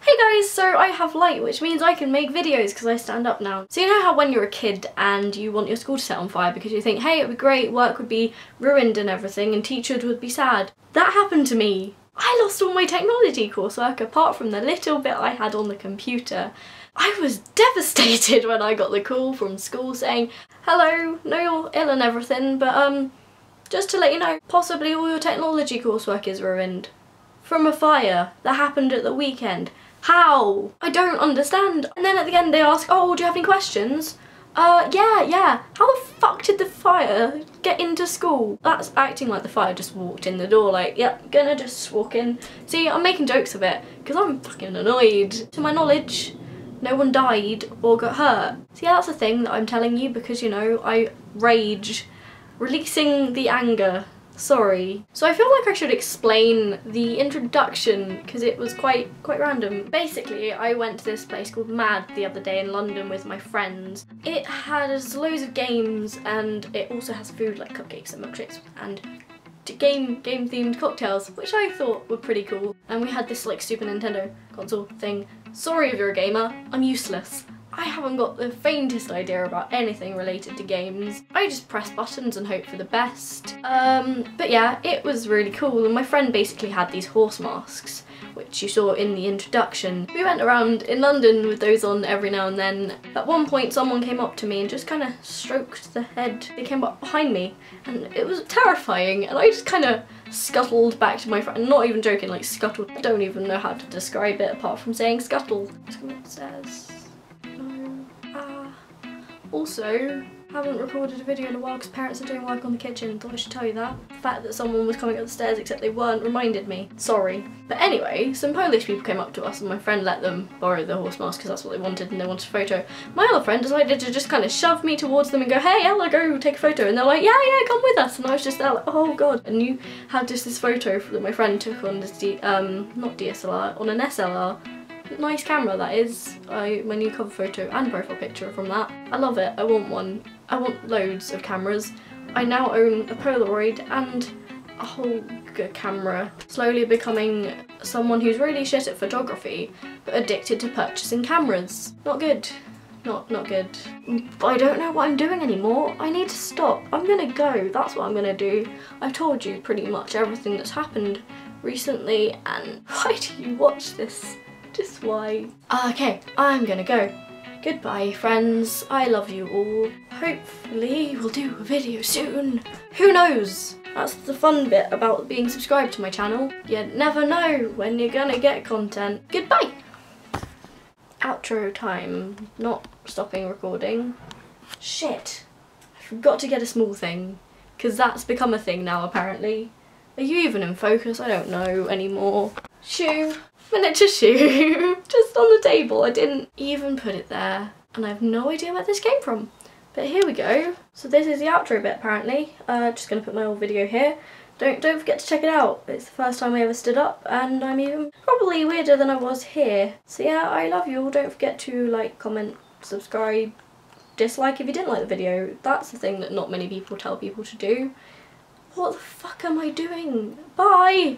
Hey guys, so I have light, which means I can make videos because I stand up now. So you know how when you're a kid and you want your school to set on fire because you think, hey, it would be great, work would be ruined and everything, and teachers would be sad? That happened to me. I lost all my technology coursework apart from the little bit I had on the computer. I was devastated when I got the call from school saying, hello, know you're ill and everything, but um, just to let you know, possibly all your technology coursework is ruined. From a fire that happened at the weekend. How? I don't understand. And then at the end they ask, oh, do you have any questions? Uh, yeah, yeah. How the fuck did the fire get into school? That's acting like the fire just walked in the door, like, yep, gonna just walk in. See, I'm making jokes of it, because I'm fucking annoyed. To my knowledge, no one died or got hurt. See, that's the thing that I'm telling you, because, you know, I rage. Releasing the anger sorry. So I feel like I should explain the introduction because it was quite quite random. Basically, I went to this place called Mad the other day in London with my friends. It has loads of games and it also has food like cupcakes and milkshakes and game game themed cocktails which I thought were pretty cool and we had this like Super Nintendo console thing. Sorry if you're a gamer, I'm useless. I haven't got the faintest idea about anything related to games. I just press buttons and hope for the best. Um, but yeah, it was really cool and my friend basically had these horse masks which you saw in the introduction. We went around in London with those on every now and then. At one point someone came up to me and just kind of stroked the head. They came up behind me and it was terrifying and I just kind of scuttled back to my friend. Not even joking, like scuttled. I don't even know how to describe it apart from saying scuttle. It says also, haven't recorded a video in a while because parents are doing work on the kitchen, thought I should tell you that. The fact that someone was coming up the stairs except they weren't reminded me. Sorry. But anyway, some Polish people came up to us and my friend let them borrow the horse mask because that's what they wanted and they wanted a photo. My other friend decided to just kind of shove me towards them and go, hey Ella, go take a photo. And they're like, yeah, yeah, come with us. And I was just there like, oh god. And you had just this photo that my friend took on this, D um, not DSLR, on an SLR nice camera that is. I my new cover photo and profile picture from that. I love it. I want one. I want loads of cameras. I now own a Polaroid and a whole camera. Slowly becoming someone who's really shit at photography but addicted to purchasing cameras. Not good. Not, not good. I don't know what I'm doing anymore. I need to stop. I'm gonna go. That's what I'm gonna do. I've told you pretty much everything that's happened recently and why do you watch this? Just why? Ah, okay, I'm gonna go. Goodbye friends, I love you all. Hopefully we'll do a video soon. Who knows? That's the fun bit about being subscribed to my channel. You never know when you're gonna get content. Goodbye! Outro time. Not stopping recording. Shit. I forgot to get a small thing. Because that's become a thing now apparently. Are you even in focus? I don't know anymore. Shoe miniature shoe just on the table. I didn't even put it there and I have no idea where this came from. But here we go. So this is the outro bit apparently. Uh, just gonna put my old video here. Don't don't forget to check it out. It's the first time I ever stood up and I'm even probably weirder than I was here. So yeah, I love you all. Don't forget to like, comment, subscribe, dislike if you didn't like the video. That's the thing that not many people tell people to do. What the fuck am I doing? Bye!